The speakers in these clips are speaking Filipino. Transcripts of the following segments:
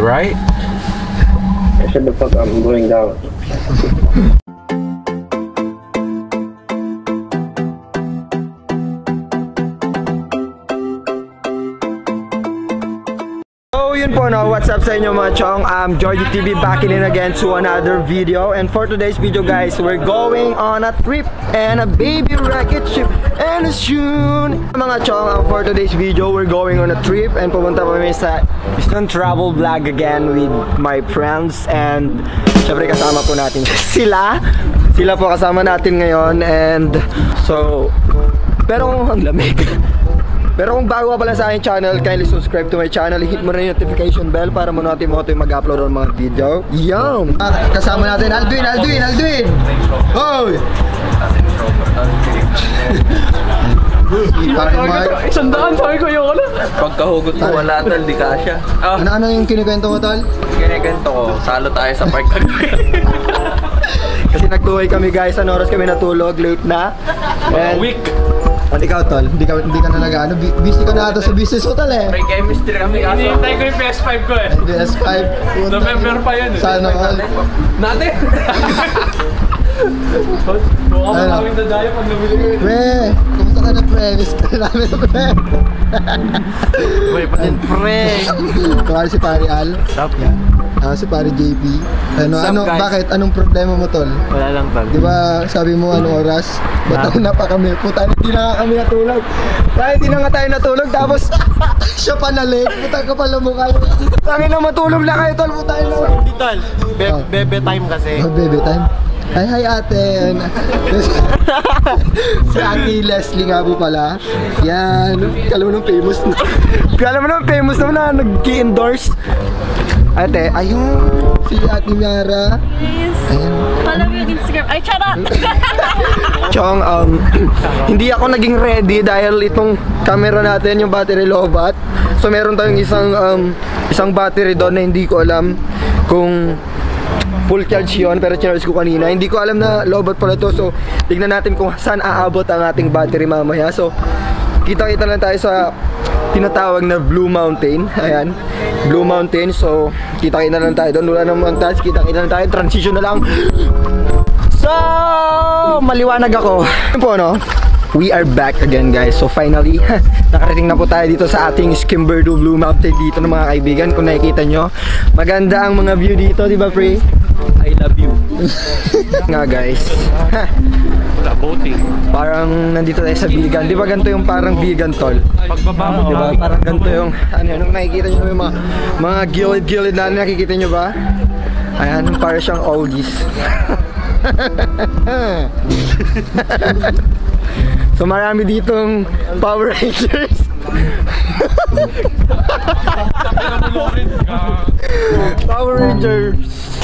right? I Shut the fuck up, I'm going down. Yun po no, what's up sa inyo mga chong? I'm Georgie TV back in again to another video. And for today's video guys, we're going on a trip And a baby rocket ship and a soon. Mga chong, um, for today's video, we're going on a trip And pumunta kami sa Eastern Travel Vlog again with my friends. And syempre kasama po natin sila. Sila po kasama natin ngayon. And so, pero ang lamig pero kung bago ka pala sa aking channel, kindly subscribe to my channel. Hit mo na yung notification bell para manotin mo ito yung mag-upload ng mga video. Yum! Ah, kasama natin, Alduin, Alduin, Alduin! Hoy! Isang daan sabi ko yung ano. Pagkahugot mo wala tal, di kasya. Ah, Ano, ano yung kinikwento mo, tol? kinikwento ko. Salo tayo sa park Kasi nagtuloy kami guys, ano oras kami natulog, late na. And, Week. At ikaw, tol, hindi ka, hindi ka na nag ano, bu- busy ka na ata sa business mo, tol eh. May chemistry kami kaso. Hinihintay ko yung PS5 ko eh. PS5. November pa yun eh. Sana all. Natin! Kung ako Ano? kaming dadayo pag nabili ko yun. Pre, kumusta ka na pre? Miss ka na namin, pre. Uy, patin pre. Kumari si Pari Al. Stop. Ah, si Pari JP. Ano, ano, guys? bakit? Anong problema mo, tol? Wala lang tal. Di ba sabi mo anong oras? Ba't na pa kami? Puta, hindi na nga kami natulog. Dahil hindi na nga tayo natulog, tapos siya pa na late. Puta ka pala mukha. Tangin na matulog lang kayo, tol. Puta na. Tol, be- Oh. bebe time kasi. Oh, baby time. Hi, hi ate. si Ate Leslie nga po pala. Yan. Kala mo nung famous na. Kala mo nung famous na nag-endorse. Ate, ayun. Si Ate Miara. Ayan. Follow me on Instagram. Ay, charot! Chong, um, hindi ako naging ready dahil itong camera natin, yung battery low bat. So meron tayong isang um, isang battery doon na hindi ko alam kung full charge yun pero chinarge ko kanina. Hindi ko alam na low bat pala to. So tignan natin kung saan aabot ang ating battery mamaya. So kita-kita lang tayo sa tinatawag na Blue Mountain. Ayan. Blue Mountain. So kita-kita lang tayo doon. Wala namang touch. Kita-kita lang tayo. Transition na lang. So, maliwanag ako. Po, no? We are back again, guys. So, finally, nakarating na po tayo dito sa ating Skimberdo Blue Mountain dito ng mga kaibigan. Kung nakikita nyo, maganda ang mga view dito, di ba, Pre? I love you. Nga, guys. Wala, boating. parang nandito tayo sa vegan. Di ba ganito yung parang vegan, tol? Pagbaba mo, Di ba? Parang ganito yung, ano yun, nung nakikita nyo yung mga, mga gilid-gilid na nakikita nyo ba? Ayan, para siyang oldies. so marami ditong Power Rangers. Power Rangers.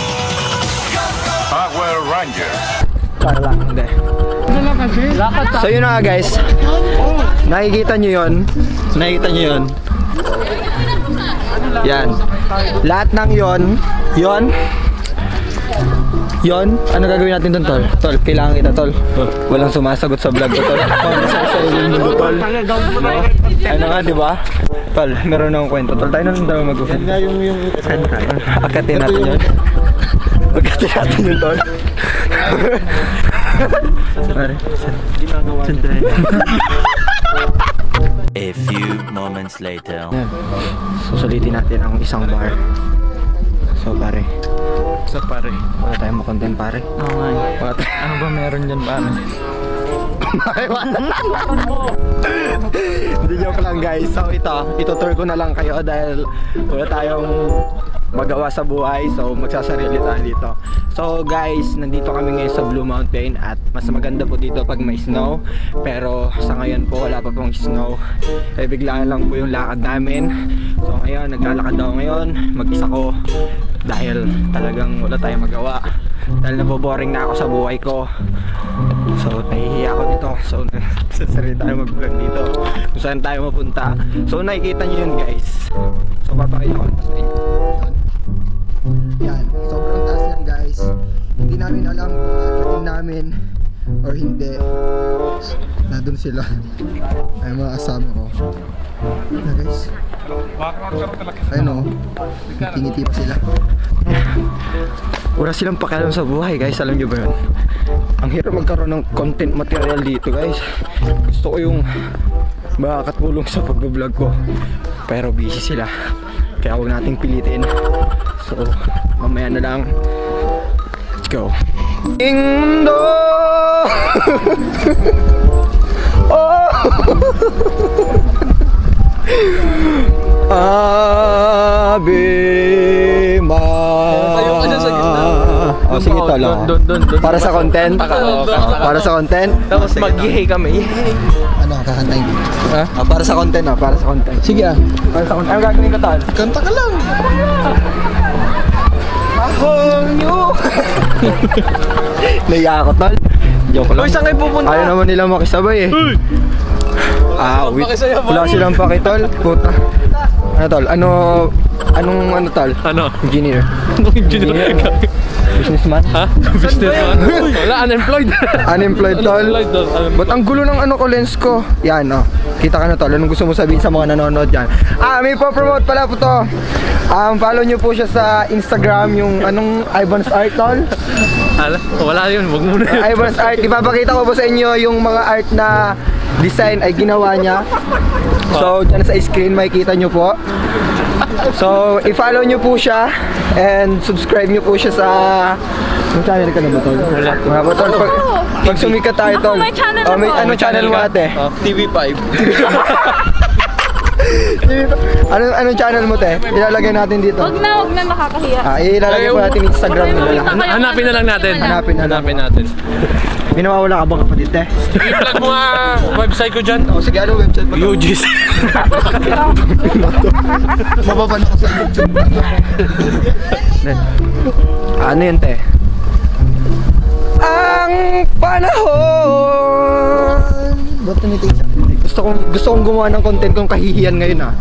Rangers. Para lang, hindi. So yun na nga guys. Nakikita nyo yun. Nakikita nyo yun. Yan. Lahat ng yon, yon, yon, ano gagawin natin dun, Tol? Tol, kailangan kita, Tol. Walang sumasagot sa vlog ko, Tol. Mundo, Tol? Ano nga, di ba? Tol, meron akong kwento. Tol, tayo na lang. Saan tayo? Akatin natin yun. Pagkatin natin yun, Tol. Pare, saan? Tayo? A few moments later. Yan. Susulitin natin ang isang bar. So pare, Sa pare. wala tayong makontent pare. Oo nga. Wala tayong... Ano ba meron dyan pare? Hindi joke lang guys. So ito, itutur ko na lang kayo dahil wala tayong magawa sa buhay. So magsasarili tayo dito. So guys, nandito kami ngayon sa Blue Mountain at mas maganda po dito pag may snow. Pero sa ngayon po wala pa pong snow. Eh biglaan lang po yung lakad namin. So ngayon, naglalakad ako ngayon. Mag-isa ko dahil talagang wala tayong magawa. Dahil naboboring na ako sa buhay ko. So, nahihiya ako dito. So, nagsasarili tayo mag-vlog dito. Kung saan tayo mapunta. So, nakikita nyo yun guys. So, papakita ko na sa inyo. Yan. Sobrang taas yan guys. Hindi namin alam kung akitin namin or hindi. Nandun sila. Ay mga kasama ko. Na guys. Ayun o. Ngiti pa sila. Wala silang pakialam sa buhay guys. Alam nyo ba yun? Ang hirap magkaroon ng content material dito guys. Gusto ko yung makakatulong sa pagbablog ko. Pero busy sila. Kaya huwag nating pilitin. So, mamaya na lang. Let's go. Ing mundo! oh! Ave Maria. Oh, sige tol. oh. doon, doon, doon. Para sa content? Oo, para sa content? Tapos mag-yay kami. Ano, kakantayin ko? Ha? Ah, para sa content ah, para sa content. Sige ah. Para sa content. Ano gagawin ko tol? Kanta ka lang. Ahong you! Naiya ako tol. Joke lang. Uy, saan kayo pupunta? Ayaw naman nila makisabay eh. Ah, wait. Wala silang pakitol. Puta. Ano tol? Ano, anong ano tol? Ano? Engineer. Engineer. Businessman? Ha? Business man? Wala, unemployed. Unemployed tol? Unemployed tol. Ba't ang gulo ng ano ko lens ko? Yan oh. Kita ka na tol. Anong gusto mo sabihin sa mga nanonood dyan? Ah, may po-promote pala po to. Um, follow nyo po siya sa Instagram yung anong Ivan's Art tol? Ala, wala yun. Wag muna yun. Ivan's Art. Ipapakita ko po sa inyo yung mga art na design ay ginawa niya. So, dyan sa screen makikita nyo po. So, i-follow nyo po siya and subscribe nyo po siya sa... Anong channel ka na ba, Tol? Wala ba, Tol? Pag, pag sumikat tayo, Ako, Tol. may channel Oh, may, ako. anong channel mo, ate? TV5. Anong, anong channel mo, te? Ilalagay natin dito. Wag na, wag na nakakahiya. Ah, ilalagay po natin Instagram nila. Hanapin na lang natin. Hanapin. Hanapin natin. May nawawala ka ba kapatid, te? I-plug mo nga website ko dyan. O, sige, anong website mo? UGC. Mapapanood ko sa YouTube. ano yun, te? Ang panahon! Ba't tumitig siya? Gusto kong, gusto kong gumawa ng content kong kahihiyan ngayon, ah.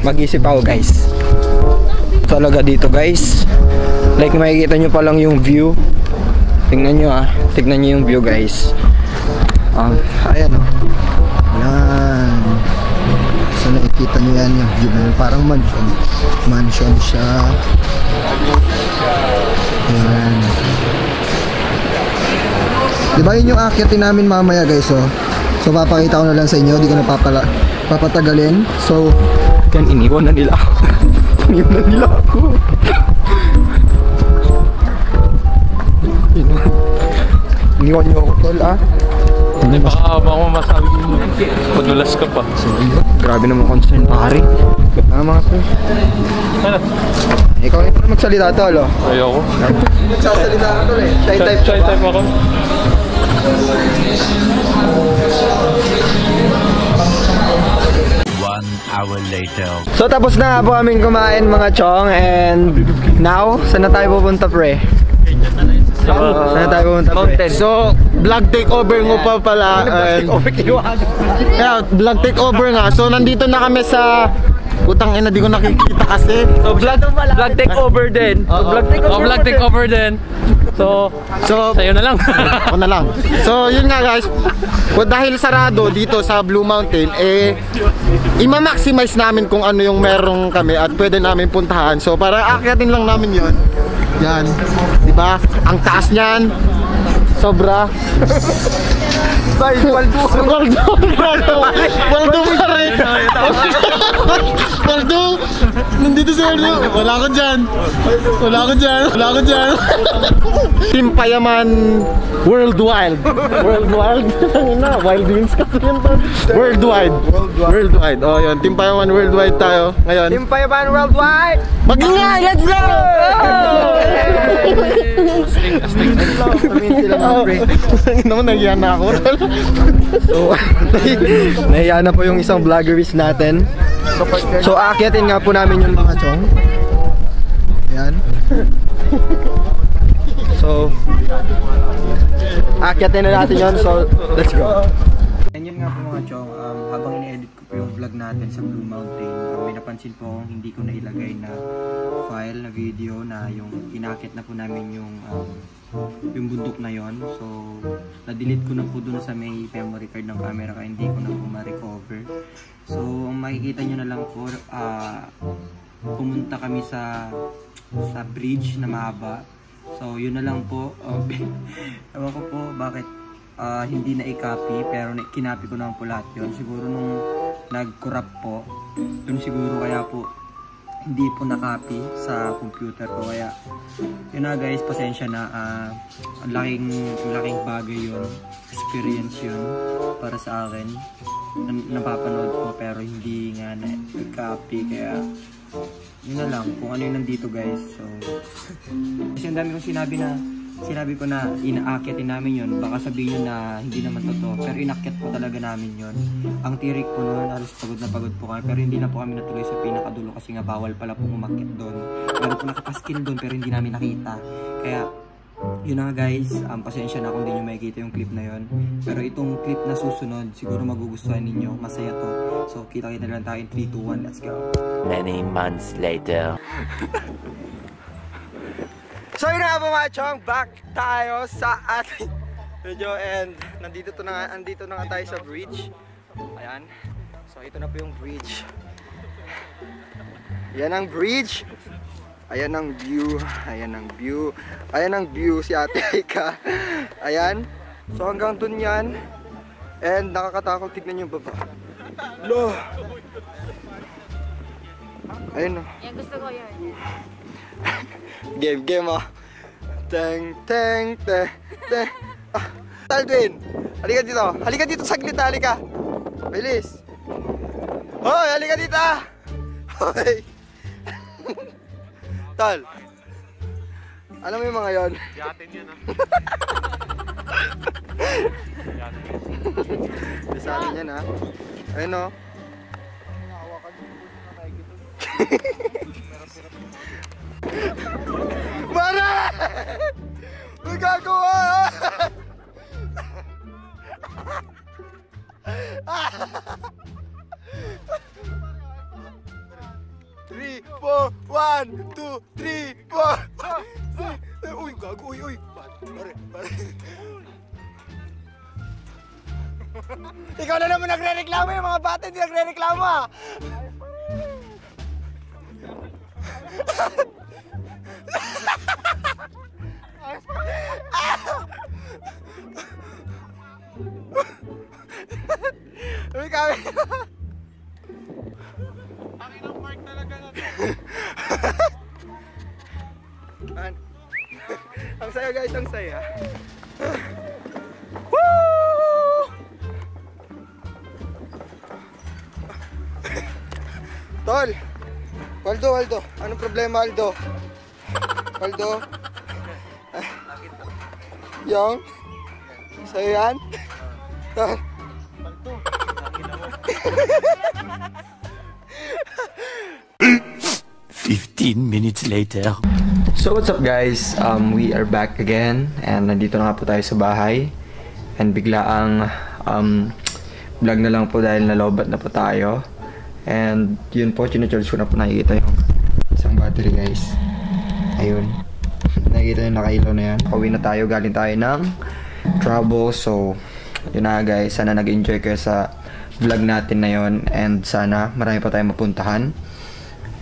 Mag-isip ako, guys. Talaga dito, guys. Like, makikita nyo pa lang yung view. Tingnan nyo, ah. Tingnan nyo yung view, guys. Um, ayan, oh. Yan. So nakikita niyo yan yung view parang mansion. Mansion siya. Yan. Di ba yun yung akyatin namin mamaya guys oh. So papakita ko na lang sa inyo, di ko na papala, papatagalin. So, yan iniwan na nila ako. iniwan na nila ako. Iniwan niyo ako tol ah. Hindi, baka baka masabi ko madulas ka pa. Grabe naman concern, pare. Ano mga to? Ano? Ikaw ito na magsalita, tol, oh. Ayoko. Nagsasalita ka, tol, eh. Shy type Try type ako. One hour later. So, tapos na po kaming kumain, mga chong. And now, saan na tayo pupunta, pre? Saan na tayo pupunta, pre? Mountain. So, vlog takeover mo pa pala. and- Yeah, vlog takeover nga. So, nandito na kami sa... Putang ina, di ko nakikita kasi. So, vlog, vlog take over din. So, vlog take over. Oh, vlog take over din. So, So, sa'yo na lang. ako na lang. So, yun nga guys. Kung dahil sarado dito sa Blue Mountain, eh, ima-maximize namin kung ano yung merong kami at pwede namin puntahan. So, para akyatin lang namin yun. Yan. Di ba? Ang taas niyan. Sobra. Bye, Waldo. Waldo! Waldo! Waldo pa rin! Waldo! Nandito si Waldo! Wala ko dyan! Wala ko dyan! Wala ko dyan! Team Payaman Worldwide! Worldwide? na, Wild Wings kasi yun to. Worldwide! Worldwide! Oh, yun. Team Payaman Worldwide tayo ngayon. Team Payaban Worldwide! Mag-ingay! Let's go! Sabihin sila mga pre. naman, nagiyan na ako. So, nahiya na po yung isang vloggeries natin. So, aakyatin nga po namin yung mga chong. Ayan. So, aakyatin na natin yun. So, let's go. And nga po mga chong, um, habang ini-edit ko po yung vlog natin sa Blue Mountain, um, may napansin po akong hindi ko nailagay na file na video na yung inakit na po namin yung um, yung bundok na yon so na-delete ko na po dun sa may memory card ng camera kaya hindi ko na po ma-recover. So ang makikita nyo na lang po ah, pumunta kami sa sa bridge na mahaba. So yun na lang po. Uh, ewan ko po bakit ah, hindi na i-copy pero na- kinapi ko naman po lahat yun. Siguro nung nag-corrupt po dun siguro kaya po hindi po na-copy sa computer ko. Kaya yun na guys pasensya na. Ah, ang laking laking bagay yun. Experience yun para sa akin. Na, napapanood ko pero hindi nga na copy kaya yun na lang kung ano yung nandito guys. So kasi ang dami kong sinabi na sinabi ko na inaakyatin namin yun baka sabihin nyo na hindi naman totoo pero inakyat po talaga namin yun ang tirik po noon halos pagod na pagod po kami pero hindi na po kami natuloy sa pinakadulo kasi nga bawal pala po umakyat doon meron po nakapaskil doon pero hindi namin nakita kaya yun na nga guys, um, pasensya na kung hindi nyo makikita yung clip na yun. Pero itong clip na susunod, siguro magugustuhan ninyo. Masaya to. So, kita-kita na lang tayo in 3, 2, 1. Let's go. Many months later. So yun na nga mga chong, back tayo sa ating video and nandito to na nga, andito na nga tayo sa bridge. Ayan. So ito na po yung bridge. Yan ang bridge. Ayan ang view. Ayan ang view. Ayan ang view si Ate Aika. Ayan. So hanggang dun yan. And nakakatakot tignan yung baba. Lo. Ayun oh. Yan, gusto ko yun. Game, game ah. Teng, teng, teng, teng. Ah, Talvin, halika dito. Halika dito saglit, ah, halika. Bilis. Hoy, halika dito. ah. Hoy. Tal. Alam mo yung mga yon? Yatin yun ah. Sa akin yan ha. Ayun o. Mara! May gagawa! Three, four, one, two, three, four, six, seven. Uy, gago, uy, uy. Pare, pare. Ikaw na naman nagre-reklamo yung mga bata hindi nagre-reklamo ah. Uy, kami. Man. ang saya guys, ang saya. Woo! Tol! Waldo, Waldo. Anong problema, Waldo? Waldo? Yung? Sa'yo yan? Tol? 15 minutes later. So what's up guys? Um, we are back again and nandito na po tayo sa bahay and bigla ang um, vlog na lang po dahil nalobat na po tayo and yun po, chinicharge ko na po nakikita yung isang battery guys ayun nakikita yung nakailaw na yan pauwi na tayo, galing tayo ng trouble so yun na guys, sana nag-enjoy kayo sa vlog natin na yon and sana marami pa tayong mapuntahan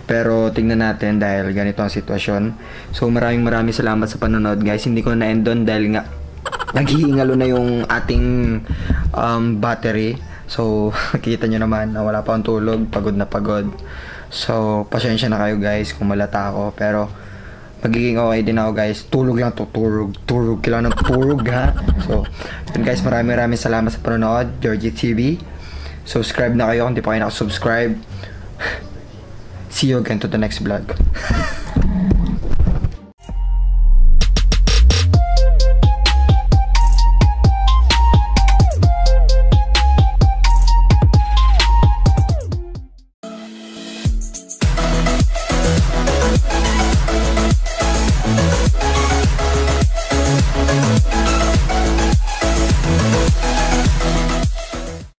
pero tingnan natin dahil ganito ang sitwasyon. So maraming maraming salamat sa panonood guys. Hindi ko na end doon dahil nga naghihingalo na yung ating um, battery. So kita nyo naman na wala pa akong tulog. Pagod na pagod. So pasensya na kayo guys kung malata ako. Pero magiging okay din ako guys. Tulog lang to. Turog. Turog. Kailangan ng turog ha. So yun guys maraming maraming salamat sa panonood. Georgie TV. Subscribe na kayo kung di pa kayo nakasubscribe. See you again to the next vlog.